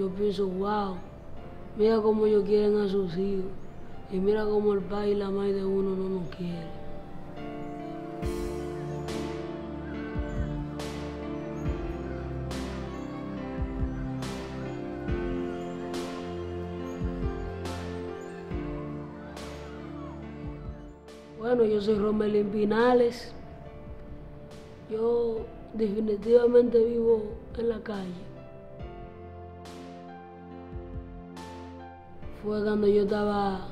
yo pienso, wow, mira cómo ellos quieren a sus hijos y mira cómo el padre y la madre de uno no nos quieren. Bueno, yo soy Romelín Pinales. Yo definitivamente vivo en la calle. Fue cuando yo estaba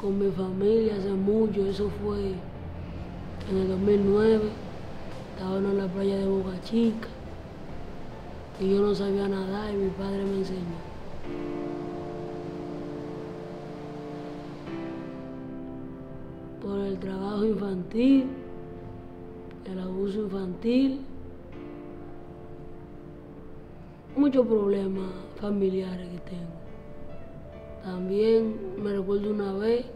con mi familia hace mucho, eso fue en el 2009. Estábamos en la playa de Boca Chica y yo no sabía nadar y mi padre me enseñó. Por el trabajo infantil, el abuso infantil, muchos problemas familiares que tengo. También me recuerdo una vez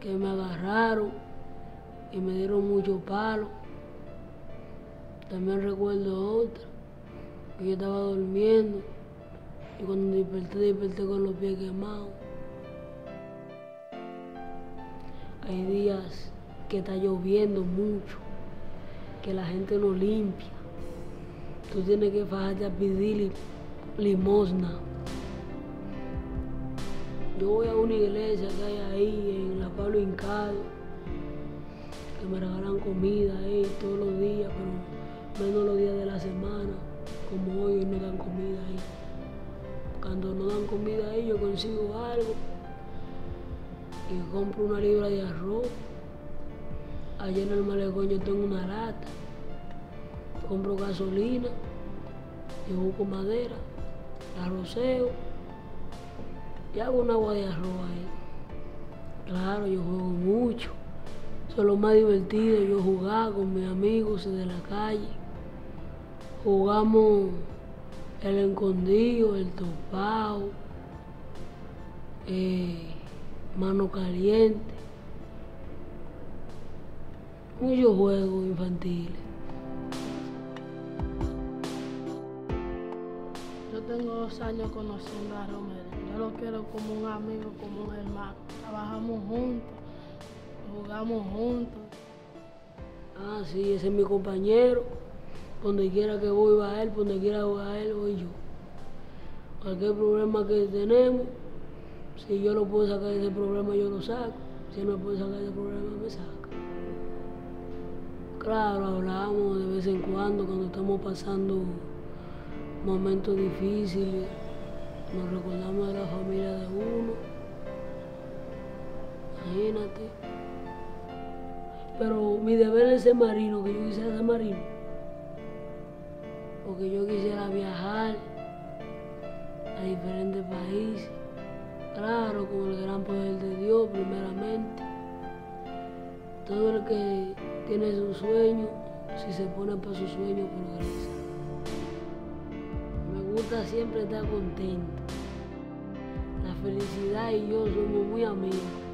que me agarraron y me dieron mucho palo. También recuerdo otra, que yo estaba durmiendo y cuando desperté, desperté con los pies quemados. Hay días que está lloviendo mucho, que la gente no limpia. Tú tienes que bajarte a pedir limosna. Yo voy a una iglesia que hay ahí en la Pablo Hincado, que me regalan comida ahí todos los días, pero menos los días de la semana, como hoy no dan comida ahí. Cuando no dan comida ahí yo consigo algo y compro una libra de arroz. Allá en el malecón yo tengo una lata, compro gasolina, y busco madera, la roceo y hago un agua de arroz ahí. Claro, yo juego mucho. Eso es lo más divertido, yo jugar con mis amigos de la calle. Jugamos el escondido, el topado, eh, mano caliente. Muchos juegos infantiles. Dos años conociendo a Romero. Yo lo quiero como un amigo, como un hermano. Trabajamos juntos, jugamos juntos. Ah, sí, ese es mi compañero. Donde quiera que voy va él, donde quiera va él, voy yo. Cualquier problema que tenemos, si yo lo puedo sacar de ese problema, yo lo saco. Si me puede sacar de ese problema, me saca. Claro, hablamos de vez en cuando cuando estamos pasando momentos difíciles. Nos recordamos de la familia de uno. Imagínate. Pero mi deber es ser marino, que yo quisiera ser marino. Porque yo quisiera viajar a diferentes países. Claro, con el gran poder de Dios, primeramente. Todo el que tiene su sueño, si se pone para su sueño, progresa. Gusta siempre estar contento. La felicidad y yo somos muy amigos.